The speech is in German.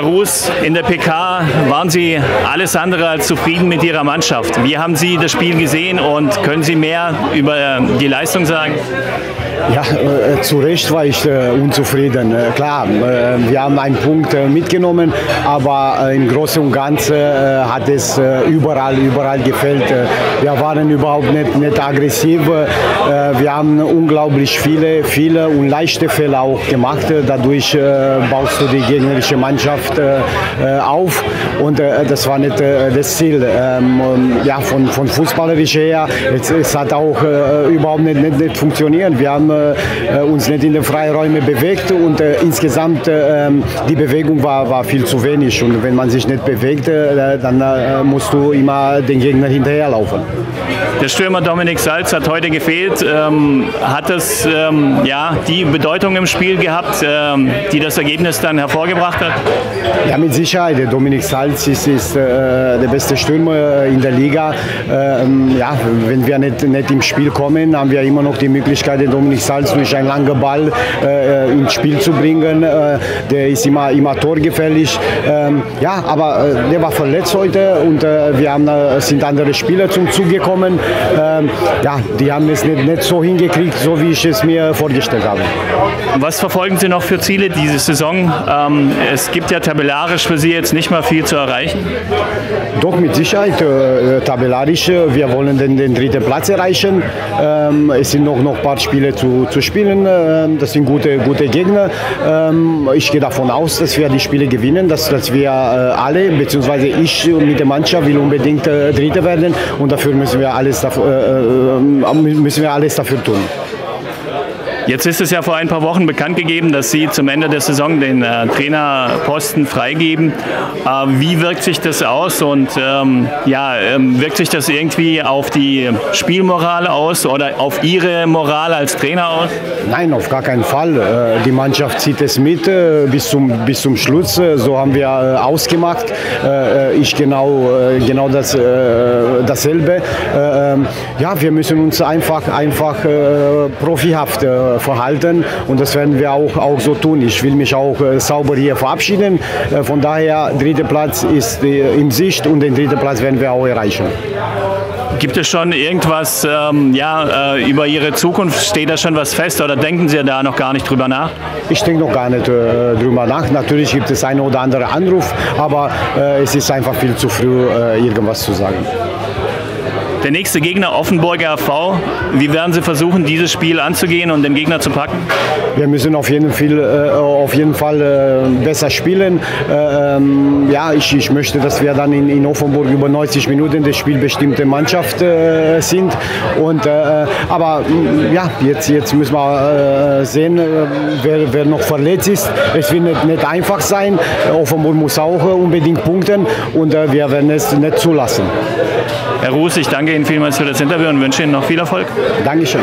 Ruß, in der PK waren Sie alles andere als zufrieden mit Ihrer Mannschaft. Wie haben Sie das Spiel gesehen und können Sie mehr über die Leistung sagen? Ja, äh, zu Recht war ich äh, unzufrieden. Äh, klar, äh, wir haben einen Punkt äh, mitgenommen, aber äh, im Großen und Ganzen hat es überall, überall gefällt. wir waren überhaupt nicht, nicht aggressiv. wir haben unglaublich viele, viele und leichte Fälle auch gemacht. dadurch baust du die gegnerische Mannschaft auf und das war nicht das Ziel. Ähm, ja, von, von fußballerischer her, es, es hat auch überhaupt nicht, nicht, nicht funktioniert. Wir haben äh, uns nicht in den Freiräumen bewegt und äh, insgesamt äh, die Bewegung war, war viel zu wenig. Und wenn man sich nicht bewegt, dann musst du immer den Gegner hinterherlaufen. Der Stürmer Dominik Salz hat heute gefehlt. Ähm, hat es ähm, ja, die Bedeutung im Spiel gehabt, ähm, die das Ergebnis dann hervorgebracht hat? Ja, mit Sicherheit. Dominik Salz ist, ist äh, der beste Stürmer in der Liga. Ähm, ja, wenn wir nicht, nicht im Spiel kommen, haben wir immer noch die Möglichkeit, den Dominik Salz durch einen langen Ball äh, ins Spiel zu bringen. Äh, der ist immer, immer torgefährlich. Ähm, ja, aber äh, der war verletzt heute und äh, wir haben, äh, sind andere Spieler zum Zug gekommen. Ähm, ja, die haben es nicht, nicht so hingekriegt, so wie ich es mir vorgestellt habe. Was verfolgen Sie noch für Ziele diese Saison? Ähm, es gibt ja tabellarisch für Sie jetzt nicht mal viel zu erreichen. Doch, mit Sicherheit. Äh, tabellarisch, wir wollen den, den dritten Platz erreichen. Ähm, es sind noch, noch ein paar Spiele zu, zu spielen. Ähm, das sind gute, gute Gegner. Ähm, ich gehe davon aus, dass wir die Spiele gewinnen, dass, dass wir äh, alle, beziehungsweise ich mit der Mannschaft will unbedingt äh, Dritte werden und dafür müssen wir alles dafür, äh, müssen wir alles dafür tun. Jetzt ist es ja vor ein paar Wochen bekannt gegeben, dass Sie zum Ende der Saison den äh, Trainerposten freigeben. Äh, wie wirkt sich das aus und ähm, ja, ähm, wirkt sich das irgendwie auf die Spielmoral aus oder auf Ihre Moral als Trainer aus? Nein, auf gar keinen Fall. Äh, die Mannschaft zieht es mit äh, bis, zum, bis zum Schluss. Äh, so haben wir äh, ausgemacht. ich genau, genau das, dasselbe. Ähm, ja, wir müssen uns einfach, einfach profihaft verhalten und das werden wir auch, auch so tun. Ich will mich auch äh, sauber hier verabschieden. Äh, von daher, dritter Platz ist äh, in Sicht und den dritten Platz werden wir auch erreichen. Gibt es schon irgendwas ähm, ja, äh, über Ihre Zukunft? Steht da schon was fest oder denken Sie da noch gar nicht drüber nach? Ich denke noch gar nicht äh, drüber nach. Natürlich gibt es einen oder anderen Anruf, aber äh, es ist einfach viel zu früh, irgendwas zu sagen. Der nächste Gegner Offenburger AV. Wie werden Sie versuchen, dieses Spiel anzugehen und den Gegner zu packen? Wir müssen auf jeden Fall, äh, auf jeden Fall äh, besser spielen. Äh, ähm, ja, ich, ich möchte, dass wir dann in, in Offenburg über 90 Minuten der spielbestimmte Mannschaft äh, sind. Und, äh, aber mm, ja, jetzt, jetzt müssen wir äh, sehen, wer, wer noch verletzt ist. Es wird nicht, nicht einfach sein. Offenburg muss auch unbedingt punkten und wir werden es nicht zulassen. Herr Ruß, ich danke Ihnen vielmals für das Interview und wünsche Ihnen noch viel Erfolg. Dankeschön.